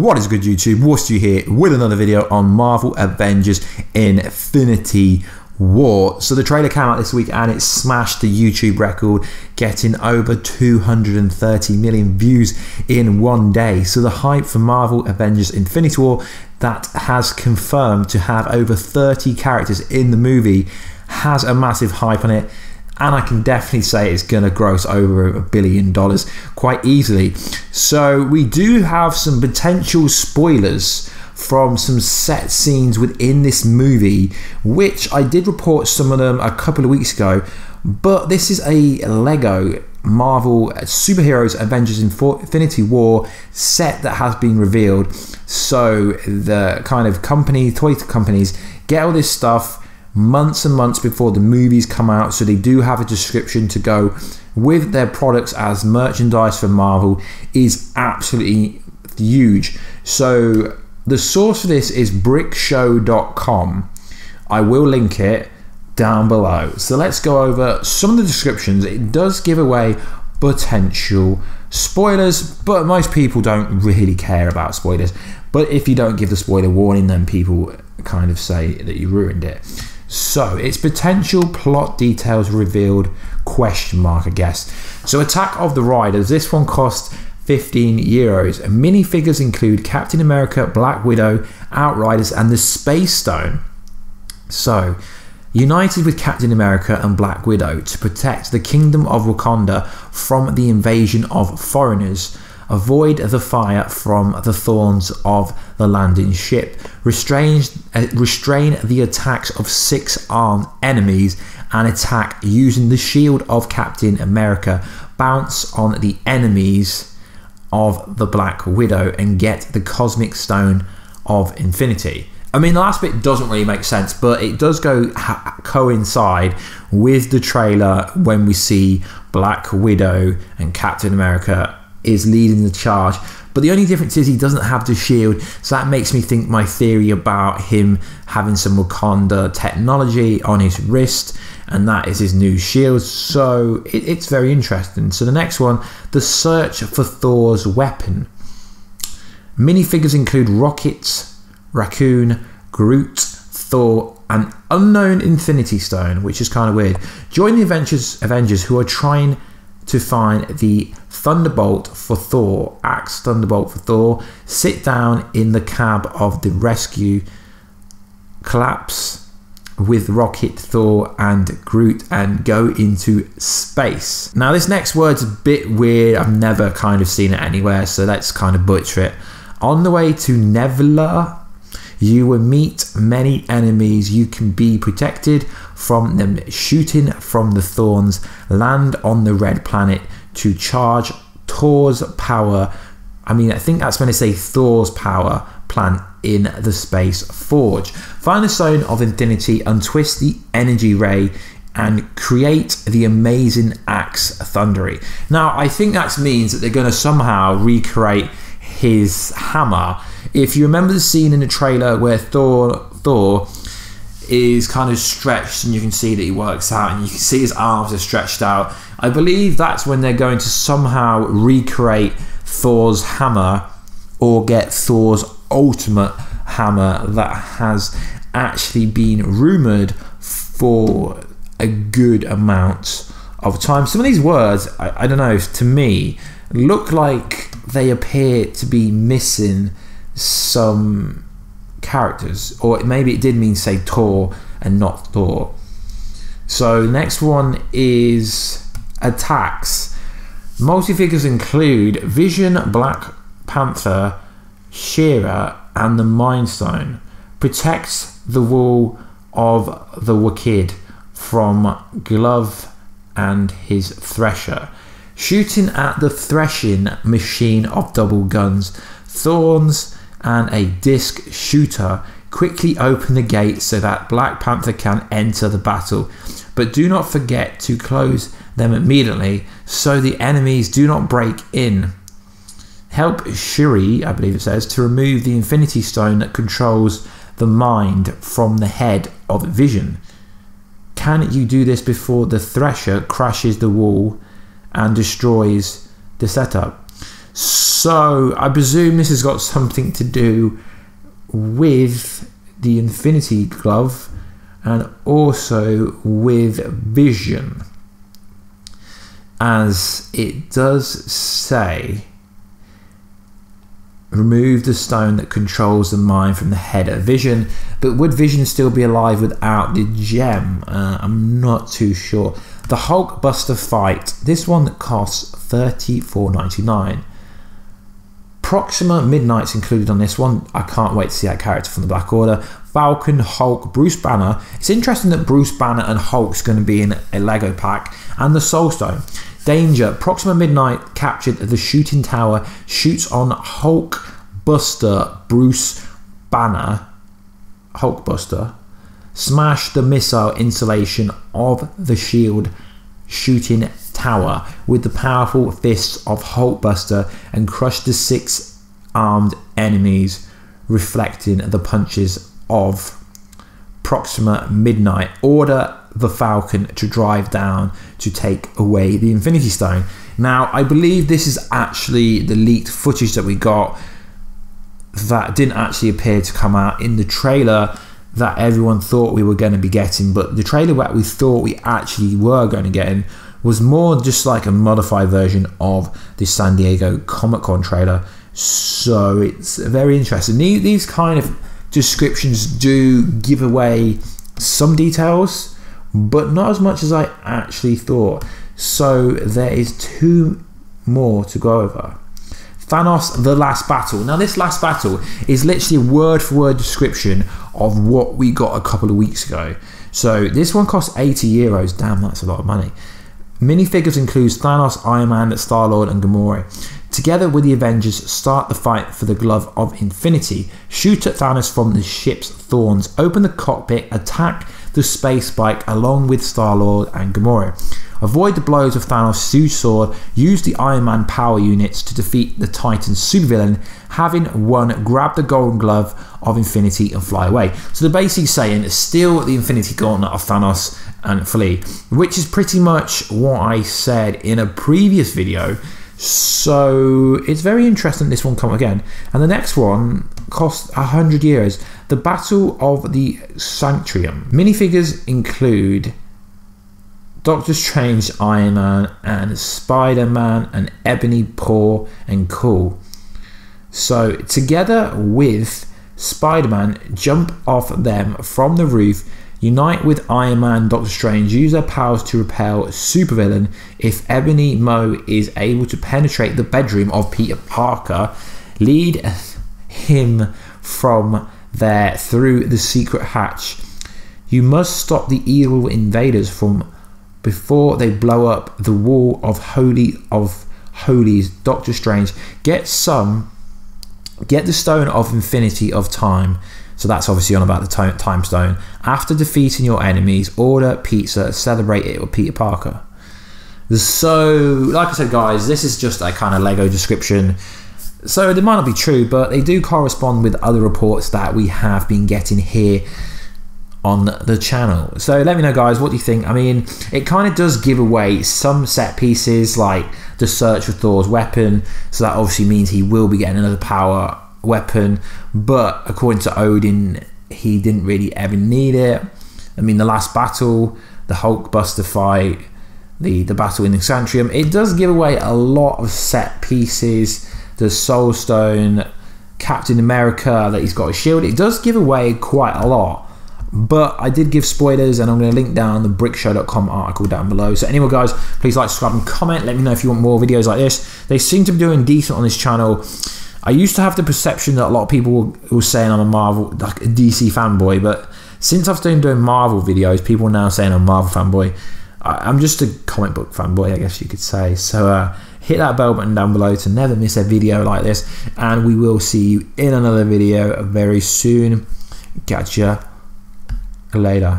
What is good YouTube? Warstu here with another video on Marvel Avengers Infinity War. So the trailer came out this week and it smashed the YouTube record, getting over 230 million views in one day. So the hype for Marvel Avengers Infinity War that has confirmed to have over 30 characters in the movie has a massive hype on it and I can definitely say it's going to gross over a billion dollars quite easily. So we do have some potential spoilers from some set scenes within this movie, which I did report some of them a couple of weeks ago. But this is a Lego Marvel Superheroes Avengers Infinity War set that has been revealed. So the kind of company, toy companies, get all this stuff months and months before the movies come out, so they do have a description to go with their products as merchandise for Marvel is absolutely huge. So the source for this is brickshow.com. I will link it down below. So let's go over some of the descriptions. It does give away potential spoilers, but most people don't really care about spoilers. But if you don't give the spoiler warning, then people kind of say that you ruined it. So, its potential plot details revealed question mark I guess. So Attack of the Riders, this one cost 15 euros. Minifigures include Captain America, Black Widow, Outriders and the Space Stone. So, united with Captain America and Black Widow to protect the Kingdom of Wakanda from the invasion of foreigners, avoid the fire from the thorns of the landing ship, restrain, uh, restrain the attacks of six armed enemies, and attack using the shield of Captain America, bounce on the enemies of the Black Widow, and get the Cosmic Stone of Infinity. I mean, the last bit doesn't really make sense, but it does go coincide with the trailer when we see Black Widow and Captain America is leading the charge. But the only difference is he doesn't have the shield, so that makes me think my theory about him having some Wakanda technology on his wrist, and that is his new shield. So it, it's very interesting. So the next one, the search for Thor's weapon. Minifigures include Rockets, Raccoon, Groot, Thor, and unknown Infinity Stone, which is kind of weird. Join the Avengers, Avengers who are trying to find the Thunderbolt for Thor, Axe Thunderbolt for Thor, sit down in the cab of the rescue, collapse with Rocket, Thor, and Groot and go into space. Now, this next word's a bit weird. I've never kind of seen it anywhere, so let's kind of butcher it. On the way to Nevla, you will meet many enemies. You can be protected from them shooting from the thorns. Land on the red planet to charge Thor's power. I mean, I think that's when they say Thor's power plant in the Space Forge. Find the Stone of Infinity, untwist the energy ray, and create the amazing Axe Thundery. Now, I think that means that they're going to somehow recreate his hammer. If you remember the scene in the trailer where Thor Thor is kind of stretched and you can see that he works out and you can see his arms are stretched out. I believe that's when they're going to somehow recreate Thor's hammer or get Thor's ultimate hammer that has actually been rumored for a good amount of time. Some of these words, I, I don't know, to me, look like they appear to be missing some characters, or maybe it did mean say Thor and not Thor. So next one is attacks. Multi-figures include Vision, Black Panther, Shira, and the Mind Stone. Protects the wall of the Wicked from Glove and his Thresher. Shooting at the threshing machine of double guns, thorns, and a disc shooter quickly open the gate so that Black Panther can enter the battle. But do not forget to close them immediately so the enemies do not break in. Help Shuri, I believe it says, to remove the Infinity Stone that controls the mind from the head of Vision. Can you do this before the Thresher crashes the wall and destroys the setup? So I presume this has got something to do with the Infinity Glove and also with Vision, as it does say remove the stone that controls the mind from the head of Vision. But would Vision still be alive without the gem? Uh, I'm not too sure. The Hulk Buster fight. This one costs $34.99. Proxima Midnight's included on this one. I can't wait to see that character from the Black Order. Falcon, Hulk, Bruce Banner. It's interesting that Bruce Banner and Hulk's going to be in a Lego pack, and the Soul Stone. Danger. Proxima Midnight captured the shooting tower, shoots on Hulk Buster, Bruce Banner, Hulk Buster, smash the missile insulation of the shield shooting tower with the powerful fists of Hulk Buster and crush the six armed enemies, reflecting the punches of Proxima Midnight. Order the Falcon to drive down to take away the Infinity Stone. Now, I believe this is actually the leaked footage that we got that didn't actually appear to come out in the trailer that everyone thought we were going to be getting, but the trailer that we thought we actually were going to get in was more just like a modified version of the San Diego Comic Con trailer. So it's very interesting. These kind of descriptions do give away some details but not as much as I actually thought. So there is two more to go over. Thanos The Last Battle. Now, this last battle is literally a word for word description of what we got a couple of weeks ago. So, this one costs 80 euros. Damn, that's a lot of money. Minifigures includes Thanos, Iron Man, Star Lord, and Gamora. Together with the Avengers, start the fight for the Glove of Infinity. Shoot at Thanos from the ship's thorns, open the cockpit, attack the space bike along with Star Lord and Gamora. Avoid the blows of Thanos' huge sword, use the Iron Man power units to defeat the Titan supervillain. Having won, grab the Golden Glove of Infinity and fly away. So they're basically saying steal the Infinity Gauntlet of Thanos and flee, which is pretty much what I said in a previous video. So it's very interesting this one come again. And the next one cost 100 years. The Battle of the Sanctum. Minifigures include Doctor Strange, Iron Man, and Spider Man, and Ebony, Maw, and Cull. So, together with Spider Man, jump off them from the roof, unite with Iron Man, Doctor Strange, use their powers to repel supervillain. If Ebony Maw is able to penetrate the bedroom of Peter Parker, lead him from there through the secret hatch. You must stop the evil invaders from before they blow up the wall of holy of holies. Doctor Strange, get some, get the stone of infinity of time. So that's obviously on about the time stone. After defeating your enemies, order pizza, celebrate it with Peter Parker. So, like I said, guys, this is just a kind of Lego description so they might not be true, but they do correspond with other reports that we have been getting here on the channel. So let me know, guys, what do you think? I mean, it kind of does give away some set pieces like the search for Thor's weapon. So that obviously means he will be getting another power weapon. But according to Odin, he didn't really ever need it. I mean, the last battle, the Hulk Buster fight, the, the battle in the Sanctum, it does give away a lot of set pieces the Soul Stone, Captain America that he's got a shield. It does give away quite a lot. But I did give spoilers, and I'm going to link down the brickshow.com article down below. So, anyway, guys, please like, subscribe, and comment. Let me know if you want more videos like this. They seem to be doing decent on this channel. I used to have the perception that a lot of people were saying I'm a Marvel, like a DC fanboy, but since I've started doing Marvel videos, people are now saying I'm a Marvel fanboy. I'm just a comic book fanboy, I guess you could say. So, uh, hit that bell button down below to never miss a video like this and we will see you in another video very soon catch ya later